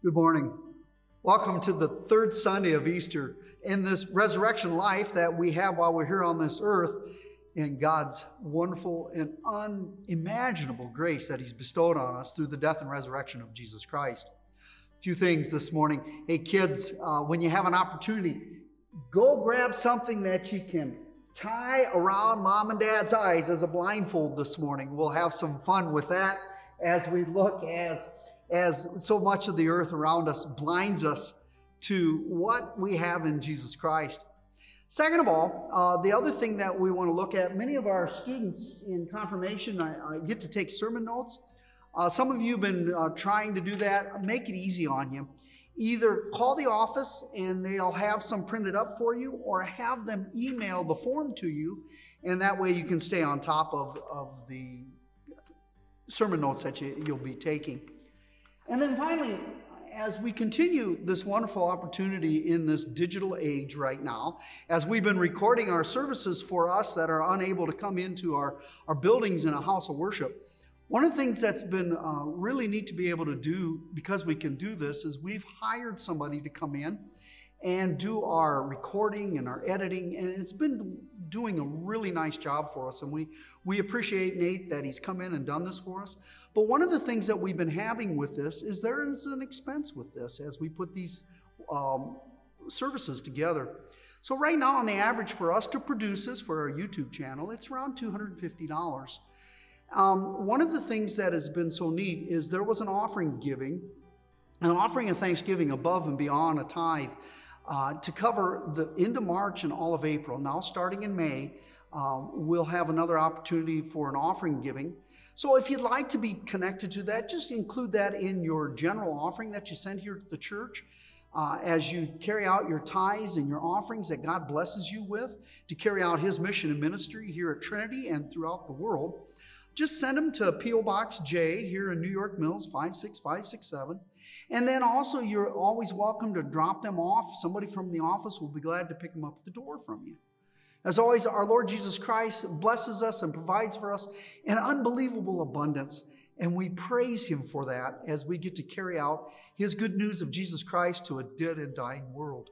Good morning. Welcome to the third Sunday of Easter in this resurrection life that we have while we're here on this earth in God's wonderful and unimaginable grace that He's bestowed on us through the death and resurrection of Jesus Christ. A few things this morning. Hey, kids, uh, when you have an opportunity, go grab something that you can tie around mom and dad's eyes as a blindfold this morning. We'll have some fun with that as we look as as so much of the earth around us blinds us to what we have in Jesus Christ. Second of all, uh, the other thing that we want to look at, many of our students in confirmation I, I get to take sermon notes. Uh, some of you have been uh, trying to do that. Make it easy on you. Either call the office and they'll have some printed up for you, or have them email the form to you, and that way you can stay on top of, of the sermon notes that you, you'll be taking. And then finally, as we continue this wonderful opportunity in this digital age right now, as we've been recording our services for us that are unable to come into our, our buildings in a house of worship, one of the things that's been uh, really neat to be able to do because we can do this is we've hired somebody to come in and do our recording and our editing, and it's been doing a really nice job for us. And we, we appreciate Nate that he's come in and done this for us. But one of the things that we've been having with this is there is an expense with this as we put these um, services together. So, right now, on the average for us to produce this for our YouTube channel, it's around $250. Um, one of the things that has been so neat is there was an offering giving, an offering of thanksgiving above and beyond a tithe uh, to cover the end of March and all of April. Now, starting in May, um, we'll have another opportunity for an offering giving. So, if you'd like to be connected to that, just include that in your general offering that you send here to the church. Uh, as you carry out your tithes and your offerings that God blesses you with to carry out His mission and ministry here at Trinity and throughout the world, just send them to P.O. Box J here in New York Mills, 56567. And then also, you're always welcome to drop them off. Somebody from the office will be glad to pick them up at the door from you. As always, our Lord Jesus Christ blesses us and provides for us in unbelievable abundance. And we praise Him for that as we get to carry out His good news of Jesus Christ to a dead and dying world.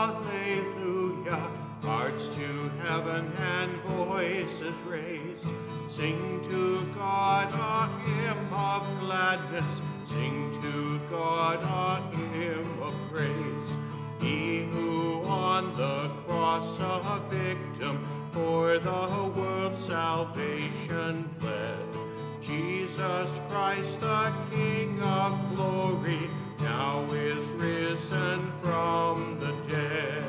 Hallelujah. Hearts to heaven and voices raise. Sing to God a hymn of gladness. Sing to God a hymn of praise. He who on the cross a victim for the world's salvation bled. Jesus Christ, the King of glory, now is risen from the dead.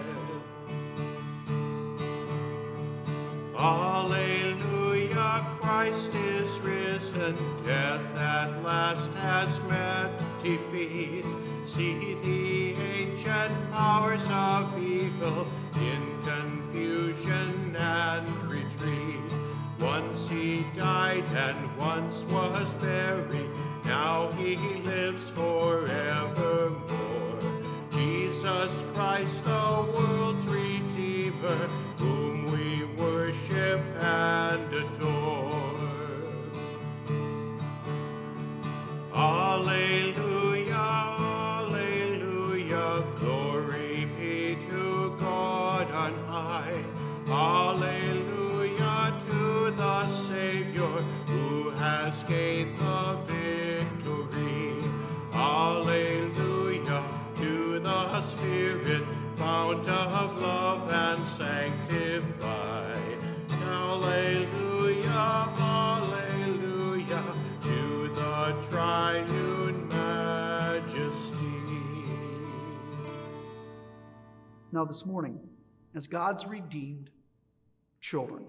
Alleluia, Christ is risen, death at last has met defeat. See the ancient powers of evil in confusion and retreat. Once he died and once was buried, now he Now, this morning, as God's redeemed children,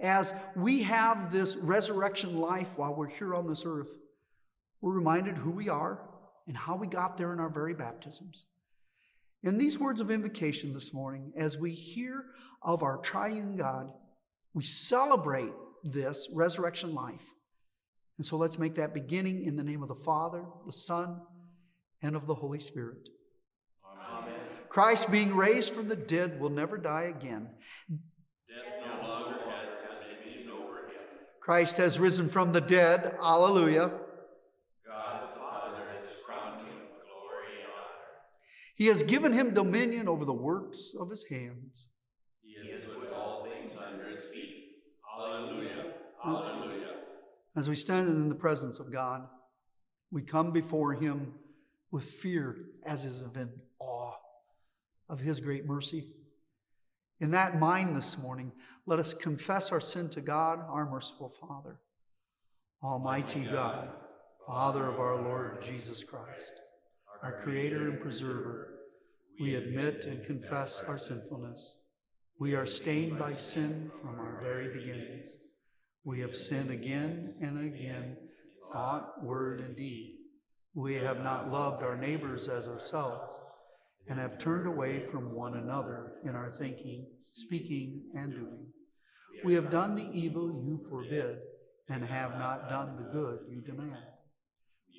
as we have this resurrection life while we're here on this earth, we're reminded who we are and how we got there in our very baptisms. In these words of invocation this morning, as we hear of our triune God, we celebrate this resurrection life. And so let's make that beginning in the name of the Father, the Son, and of the Holy Spirit. Christ, being raised from the dead, will never die again. Death no longer has dominion over him. Christ has risen from the dead. Alleluia. God the Father has crowned him with glory and honor. He has given him dominion over the works of his hands. He has put all things under his feet. Alleluia. Alleluia. As we stand in the presence of God, we come before him with fear as is of in awe of his great mercy. In that mind this morning, let us confess our sin to God, our merciful Father. Almighty God, Father of our Lord Jesus Christ, our Creator and Preserver, we admit and confess our sinfulness. We are stained by sin from our very beginnings. We have sinned again and again, thought, word, and deed. We have not loved our neighbors as ourselves and have turned away from one another in our thinking, speaking, and doing. We have done the evil you forbid and have not done the good you demand.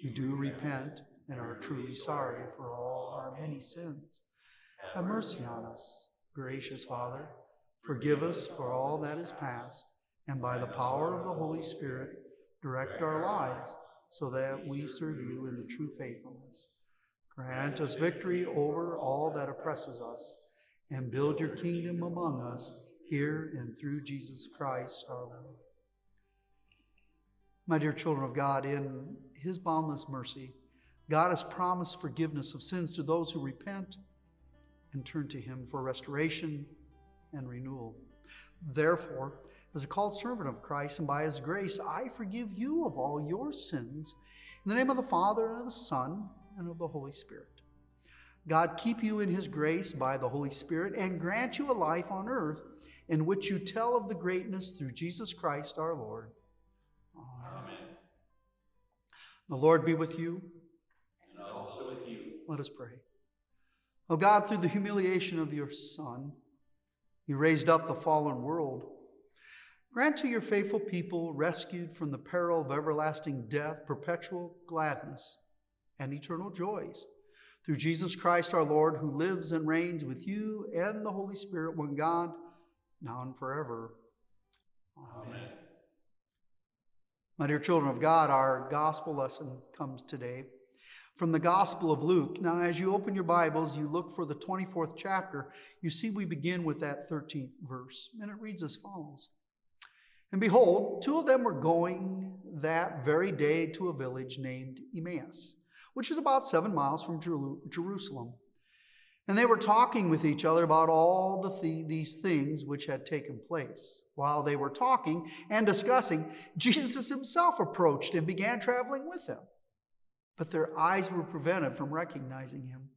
We do repent and are truly sorry for all our many sins. Have mercy on us, gracious Father. Forgive us for all that is past, and by the power of the Holy Spirit, direct our lives so that we serve you in the true faithfulness. Grant us victory over all that oppresses us, and build your kingdom among us here and through Jesus Christ our Lord. My dear children of God, in his boundless mercy, God has promised forgiveness of sins to those who repent and turn to him for restoration and renewal. Therefore, as a called servant of Christ and by his grace, I forgive you of all your sins in the name of the Father and of the Son and of the Holy Spirit. God keep you in his grace by the Holy Spirit and grant you a life on earth in which you tell of the greatness through Jesus Christ our Lord. Amen. Amen. The Lord be with you. And also with you. Let us pray. O God, through the humiliation of your Son, you raised up the fallen world. Grant to your faithful people, rescued from the peril of everlasting death, perpetual gladness and eternal joys. Through Jesus Christ our Lord, who lives and reigns with you and the Holy Spirit, one God, now and forever. Amen. My dear children of God, our gospel lesson comes today from the Gospel of Luke. Now, as you open your Bibles, you look for the 24th chapter, you see we begin with that 13th verse, and it reads as follows And behold, two of them were going that very day to a village named Emmaus, which is about seven miles from Jerusalem. And they were talking with each other about all the th- these things which had taken place. While they were talking and discussing, Jesus himself approached and began traveling with them. But their eyes were prevented from recognizing him.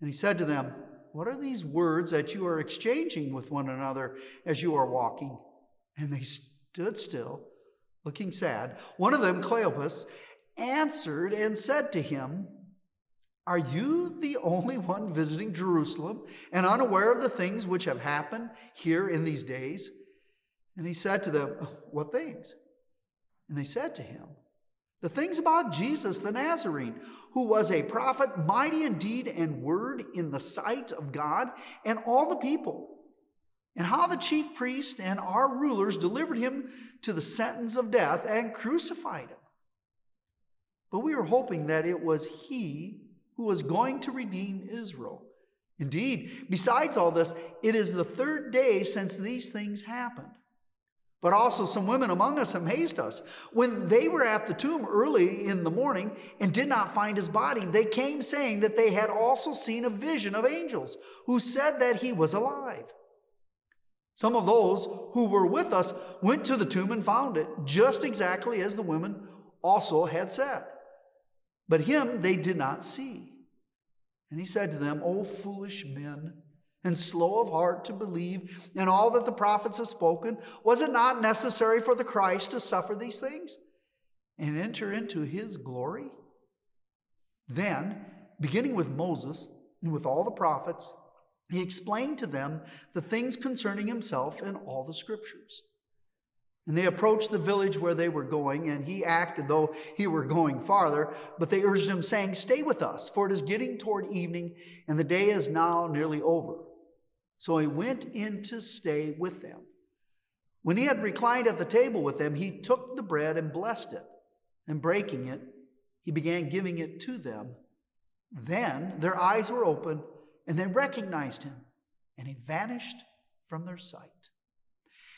And he said to them, What are these words that you are exchanging with one another as you are walking? And they stood still, looking sad. One of them, Cleopas, answered and said to him, Are you the only one visiting Jerusalem and unaware of the things which have happened here in these days? And he said to them, What things? And they said to him, The things about Jesus the Nazarene, who was a prophet, mighty in deed and word in the sight of God and all the people and how the chief priests and our rulers delivered him to the sentence of death and crucified him. But we were hoping that it was he who was going to redeem Israel. Indeed, besides all this, it is the third day since these things happened. But also, some women among us amazed us. When they were at the tomb early in the morning and did not find his body, they came saying that they had also seen a vision of angels who said that he was alive. Some of those who were with us went to the tomb and found it just exactly as the women also had said. But him they did not see. And he said to them, O foolish men, and slow of heart to believe in all that the prophets have spoken, was it not necessary for the Christ to suffer these things and enter into his glory? Then, beginning with Moses and with all the prophets, he explained to them the things concerning himself in all the scriptures. And they approached the village where they were going, and he acted though he were going farther. But they urged him, saying, Stay with us, for it is getting toward evening, and the day is now nearly over. So he went in to stay with them. When he had reclined at the table with them, he took the bread and blessed it, and breaking it, he began giving it to them. Then their eyes were opened, and they recognized him, and he vanished from their sight.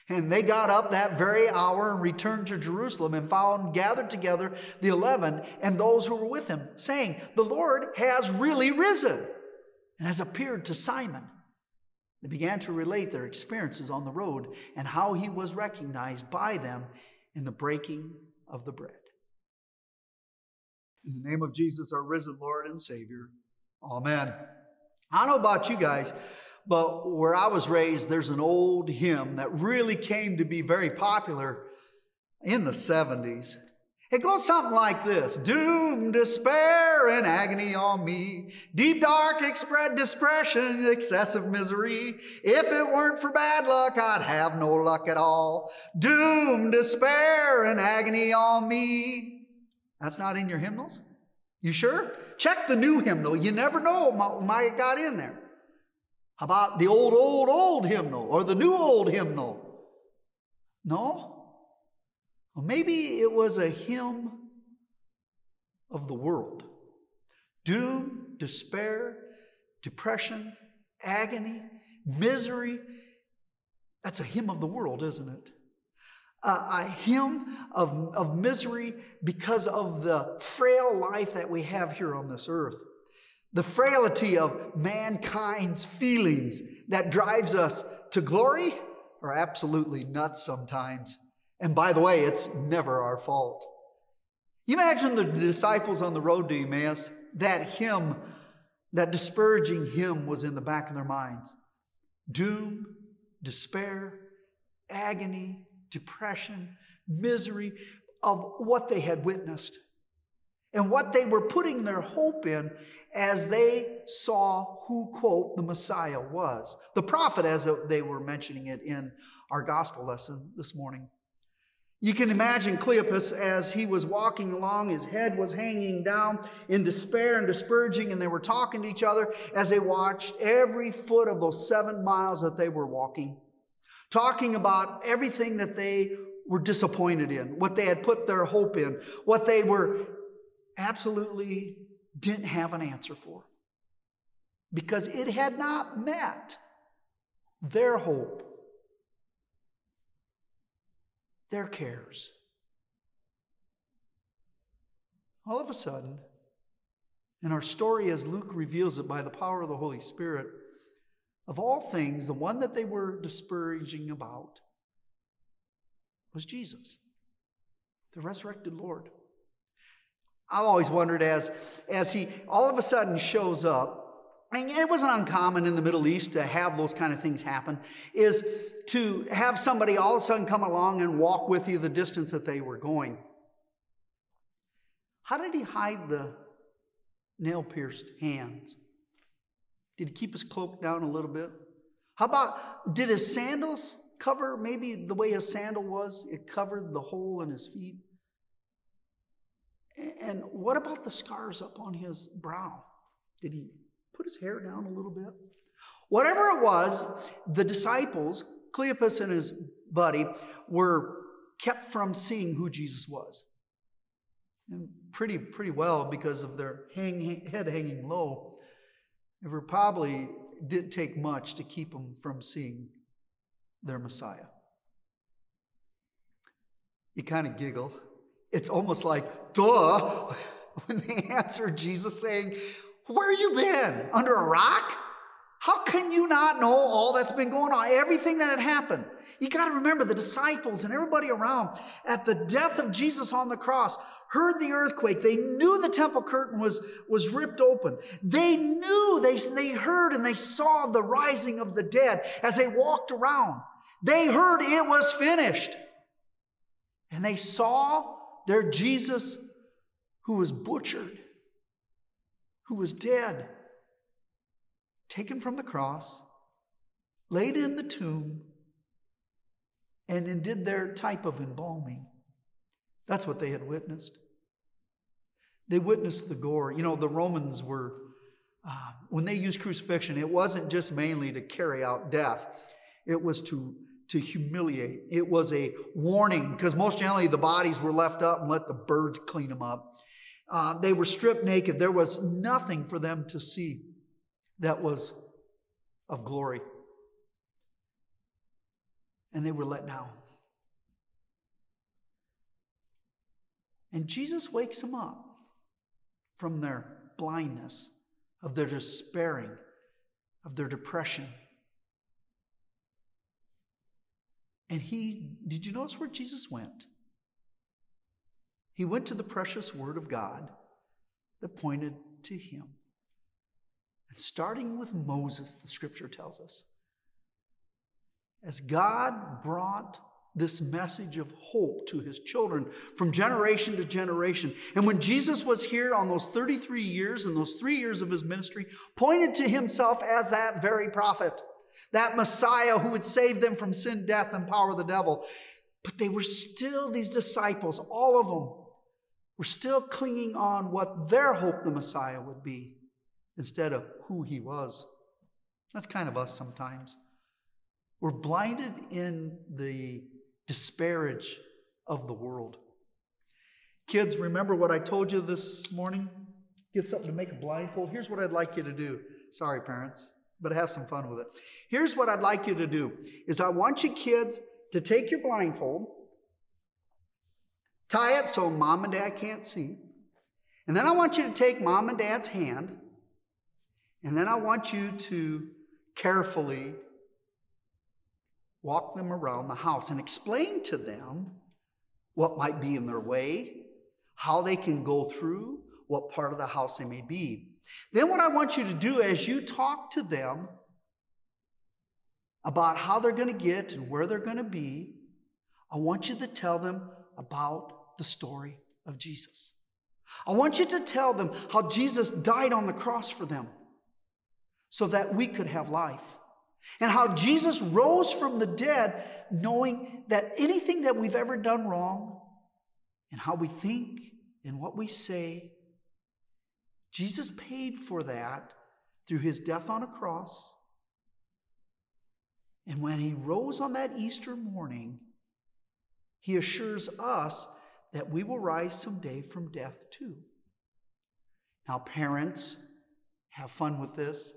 And they got up that very hour and returned to Jerusalem and found gathered together the eleven and those who were with him, saying, The Lord has really risen and has appeared to Simon. They began to relate their experiences on the road and how he was recognized by them in the breaking of the bread. In the name of Jesus, our risen Lord and Savior, Amen. I don't know about you guys, but where I was raised, there's an old hymn that really came to be very popular in the 70s. It goes something like this Doom, despair, and agony on me. Deep, dark, spread depression, excessive misery. If it weren't for bad luck, I'd have no luck at all. Doom, despair, and agony on me. That's not in your hymnals? You sure? Check the new hymnal. You never know what might got in there. About the old, old, old hymnal or the new old hymnal? No? Well, maybe it was a hymn of the world. Doom, despair, depression, agony, misery. That's a hymn of the world, isn't it? a hymn of, of misery because of the frail life that we have here on this earth the frailty of mankind's feelings that drives us to glory are absolutely nuts sometimes. And by the way, it's never our fault. You imagine the disciples on the road to Emmaus, that hymn, that disparaging hymn was in the back of their minds. Doom, despair, agony, depression, misery of what they had witnessed and what they were putting their hope in as they saw who, quote, the Messiah was. The prophet, as they were mentioning it in our gospel lesson this morning. You can imagine Cleopas as he was walking along, his head was hanging down in despair and disparaging, and they were talking to each other as they watched every foot of those seven miles that they were walking, talking about everything that they were disappointed in, what they had put their hope in, what they were absolutely didn't have an answer for because it had not met their hope, their cares. All of a sudden, in our story, as Luke reveals it by the power of the Holy Spirit, of all things, the one that they were disparaging about was Jesus, the resurrected Lord. I've always wondered as, as he all of a sudden shows up, I mean, it wasn't uncommon in the Middle East to have those kind of things happen, is to have somebody all of a sudden come along and walk with you the distance that they were going. How did he hide the nail pierced hands? Did he keep his cloak down a little bit? How about, did his sandals cover maybe the way his sandal was? It covered the hole in his feet? And what about the scars up on his brow? Did he put his hair down a little bit? Whatever it was, the disciples, Cleopas and his buddy, were kept from seeing who Jesus was. And pretty, pretty well because of their hang, head hanging low. It probably didn't take much to keep them from seeing their Messiah. You kind of giggle it's almost like, duh, when they answered Jesus saying, Where you been? Under a rock? How can you not know all that's been going on? Everything that had happened. You got to remember the disciples and everybody around at the death of Jesus on the cross heard the earthquake. They knew the temple curtain was, was ripped open. They knew, they, they heard and they saw the rising of the dead as they walked around. They heard it was finished. And they saw their Jesus who was butchered, who was dead, taken from the cross, laid in the tomb, and did their type of embalming. That's what they had witnessed. They witnessed the gore. You know, the Romans were, uh, when they used crucifixion, it wasn't just mainly to carry out death, it was to, to humiliate. It was a warning because most generally the bodies were left up and let the birds clean them up. Uh, they were stripped naked. There was nothing for them to see that was of glory. And they were let down. And Jesus wakes them up from their blindness, of their despairing, of their depression. And he, did you notice where Jesus went? He went to the precious word of God that pointed to him. And starting with Moses, the scripture tells us, as God brought this message of hope to his children from generation to generation. And when Jesus was here on those 33 years and those three years of his ministry, pointed to himself as that very prophet, that Messiah who would save them from sin, death, and power of the devil. But they were still, these disciples, all of them, were still clinging on what their hope the Messiah would be instead of who he was. That's kind of us sometimes. We're blinded in the disparage of the world. Kids, remember what I told you this morning? Get something to make a blindfold. Here's what I'd like you to do. Sorry, parents, but have some fun with it. Here's what I'd like you to do is I want you kids to take your blindfold, tie it so mom and dad can't see, and then I want you to take mom and dad's hand, and then I want you to carefully walk them around the house and explain to them what might be in their way, how they can go through, what part of the house they may be. Then, what I want you to do as you talk to them about how they're going to get and where they're going to be, I want you to tell them about the story of Jesus. I want you to tell them how Jesus died on the cross for them so that we could have life. And how Jesus rose from the dead, knowing that anything that we've ever done wrong, and how we think and what we say, Jesus paid for that through his death on a cross. And when he rose on that Easter morning, he assures us that we will rise someday from death too. Now, parents, have fun with this.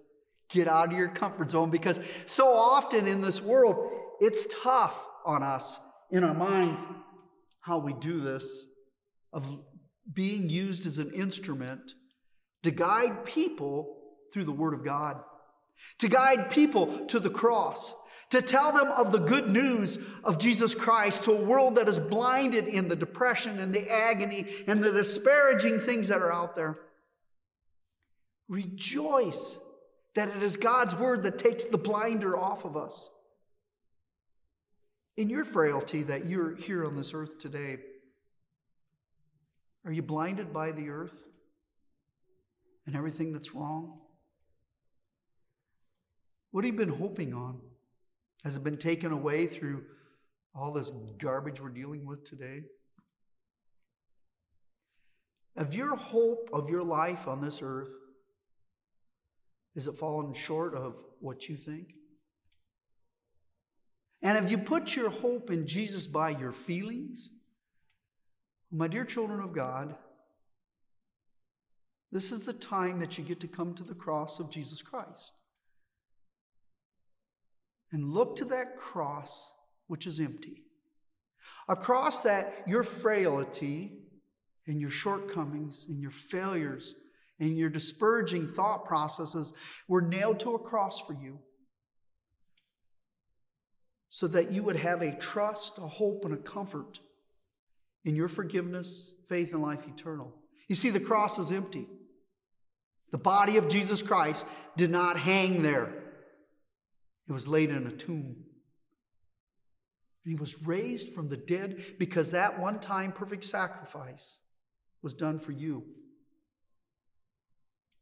Get out of your comfort zone because so often in this world, it's tough on us in our minds how we do this, of being used as an instrument to guide people through the Word of God, to guide people to the cross, to tell them of the good news of Jesus Christ to a world that is blinded in the depression and the agony and the disparaging things that are out there. Rejoice that it is God's word that takes the blinder off of us. In your frailty that you're here on this earth today, are you blinded by the earth and everything that's wrong? What have you been hoping on? Has it been taken away through all this garbage we're dealing with today? Of your hope of your life on this earth is it fallen short of what you think? And have you put your hope in Jesus by your feelings? My dear children of God, this is the time that you get to come to the cross of Jesus Christ and look to that cross which is empty. A cross that your frailty and your shortcomings and your failures and your disparaging thought processes were nailed to a cross for you so that you would have a trust, a hope, and a comfort in your forgiveness, faith, and life eternal. You see, the cross is empty. The body of Jesus Christ did not hang there, it was laid in a tomb. And he was raised from the dead because that one time perfect sacrifice was done for you.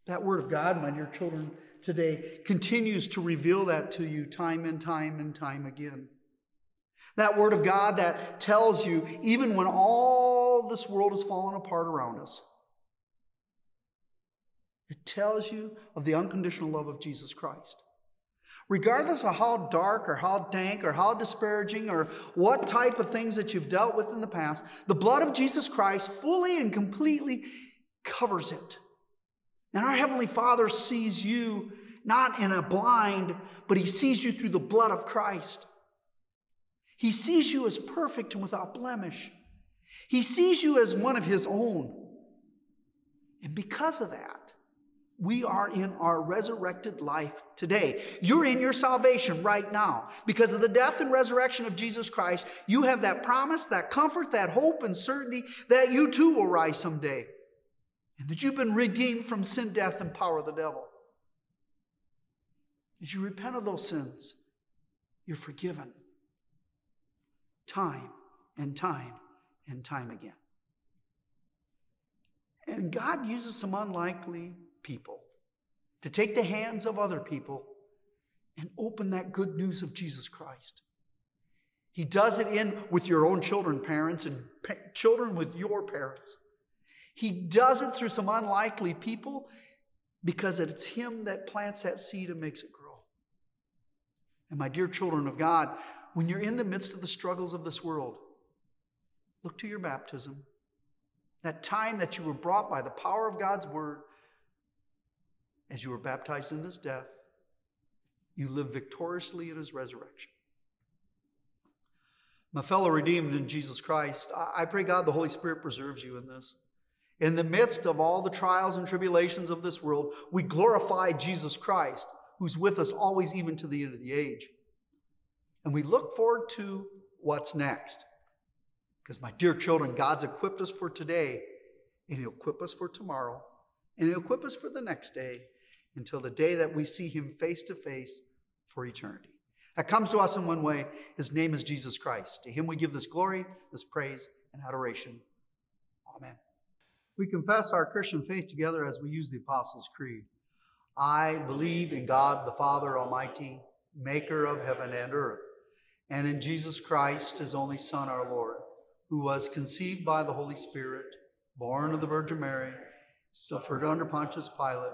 That Word of God, my dear children, today continues to reveal that to you time and time and time again. That word of God that tells you, even when all this world is falling apart around us, it tells you of the unconditional love of Jesus Christ. Regardless of how dark or how dank or how disparaging or what type of things that you've dealt with in the past, the blood of Jesus Christ fully and completely covers it. And our Heavenly Father sees you not in a blind, but He sees you through the blood of Christ. He sees you as perfect and without blemish. He sees you as one of His own. And because of that, we are in our resurrected life today. You're in your salvation right now. Because of the death and resurrection of Jesus Christ, you have that promise, that comfort, that hope, and certainty that you too will rise someday. And that you've been redeemed from sin, death, and power of the devil. As you repent of those sins, you're forgiven time and time and time again. And God uses some unlikely people to take the hands of other people and open that good news of Jesus Christ. He does it in with your own children, parents, and pa- children with your parents. He does it through some unlikely people because it's Him that plants that seed and makes it grow. And my dear children of God, when you're in the midst of the struggles of this world, look to your baptism. That time that you were brought by the power of God's word as you were baptized in his death, you live victoriously in his resurrection. My fellow redeemed in Jesus Christ, I pray God the Holy Spirit preserves you in this. In the midst of all the trials and tribulations of this world, we glorify Jesus Christ, who's with us always, even to the end of the age. And we look forward to what's next. Because, my dear children, God's equipped us for today, and He'll equip us for tomorrow, and He'll equip us for the next day until the day that we see Him face to face for eternity. That comes to us in one way. His name is Jesus Christ. To Him we give this glory, this praise, and adoration. Amen. We confess our Christian faith together as we use the Apostles' Creed. I believe in God the Father Almighty, maker of heaven and earth and in Jesus Christ, his only Son, our Lord, who was conceived by the Holy Spirit, born of the Virgin Mary, suffered under Pontius Pilate,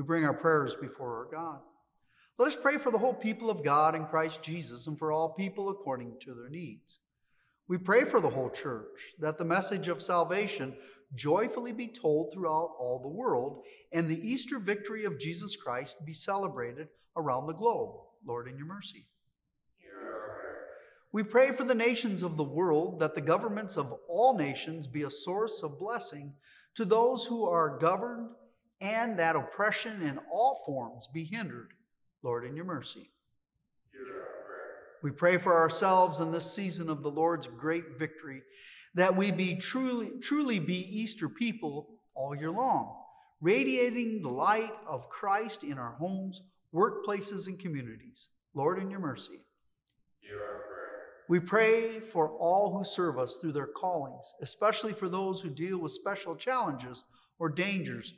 We bring our prayers before our God. Let us pray for the whole people of God in Christ Jesus and for all people according to their needs. We pray for the whole church that the message of salvation joyfully be told throughout all the world and the Easter victory of Jesus Christ be celebrated around the globe. Lord, in your mercy. We pray for the nations of the world that the governments of all nations be a source of blessing to those who are governed and that oppression in all forms be hindered. Lord, in your mercy. We pray for ourselves in this season of the Lord's great victory that we be truly truly be Easter people all year long, radiating the light of Christ in our homes, workplaces and communities. Lord, in your mercy. We pray for all who serve us through their callings, especially for those who deal with special challenges or dangers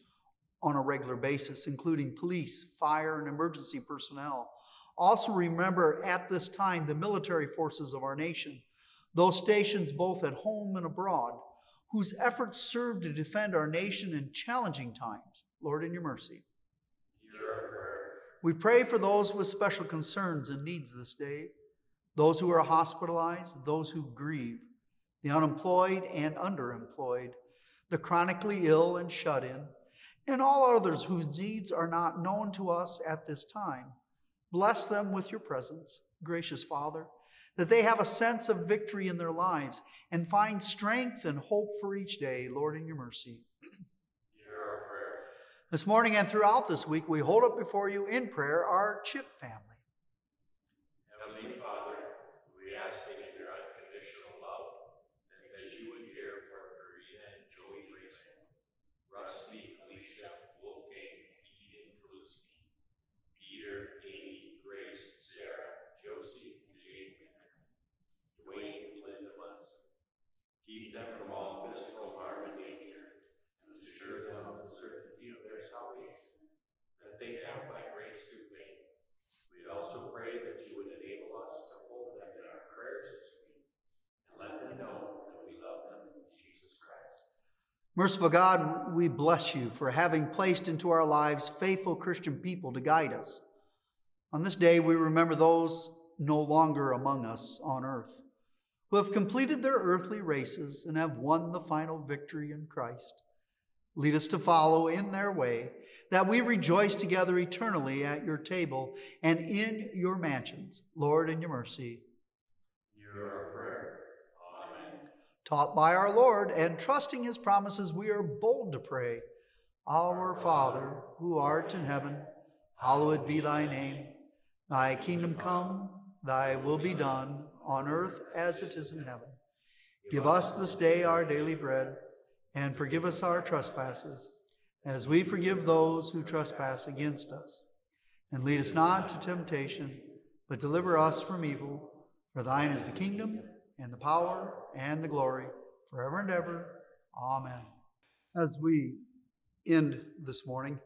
on a regular basis, including police, fire, and emergency personnel. Also, remember at this time the military forces of our nation, those stations both at home and abroad, whose efforts serve to defend our nation in challenging times. Lord, in your mercy. We pray for those with special concerns and needs this day those who are hospitalized, those who grieve, the unemployed and underemployed, the chronically ill and shut in, and all others whose needs are not known to us at this time. Bless them with your presence, gracious Father, that they have a sense of victory in their lives and find strength and hope for each day, Lord, in your mercy. This morning and throughout this week, we hold up before you in prayer our Chip family. Merciful God, we bless you for having placed into our lives faithful Christian people to guide us. On this day, we remember those no longer among us on earth who have completed their earthly races and have won the final victory in Christ. Lead us to follow in their way, that we rejoice together eternally at your table and in your mansions. Lord, in your mercy. Hear our prayer. Amen. Taught by our Lord and trusting his promises, we are bold to pray. Our Father, who art in heaven, hallowed be thy name. Thy kingdom come, thy will be done on earth as it is in heaven. Give us this day our daily bread, and forgive us our trespasses, as we forgive those who trespass against us. And lead us not to temptation, but deliver us from evil. For thine is the kingdom, and the power, and the glory, forever and ever. Amen. As we end this morning,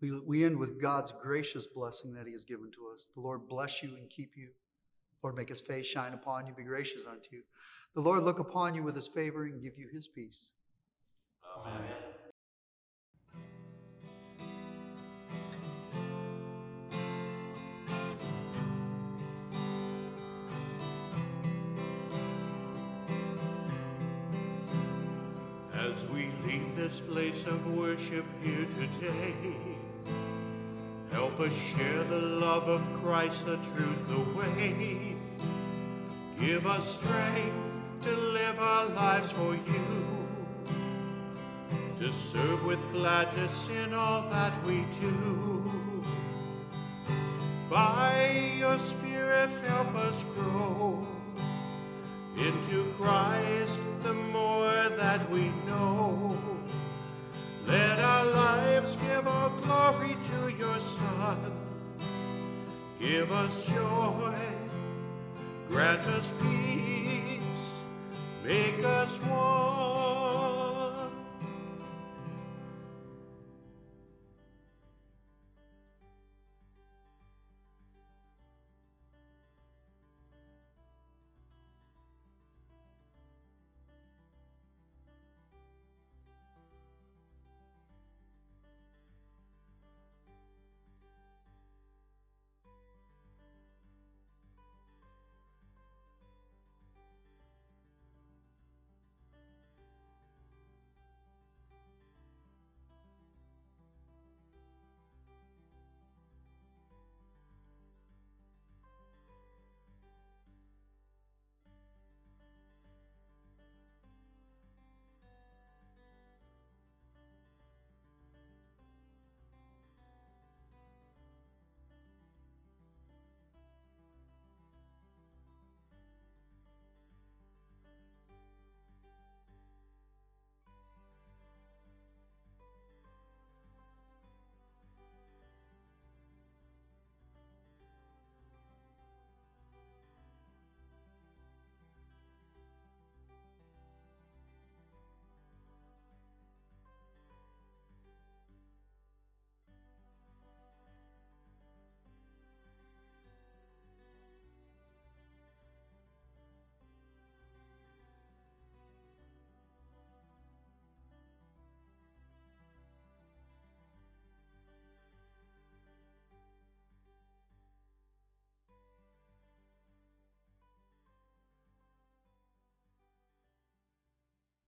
we, we end with God's gracious blessing that He has given to us. The Lord bless you and keep you. Lord, make his face shine upon you, be gracious unto you. The Lord look upon you with his favor and give you his peace. Amen. As we leave this place of worship here today, Help us share the love of Christ, the truth, the way. Give us strength to live our lives for you, to serve with gladness in all that we do. By your Spirit, help us grow into Christ the more that we know. Let our lives give all glory to your Son. Give us joy, grant us peace, make us one.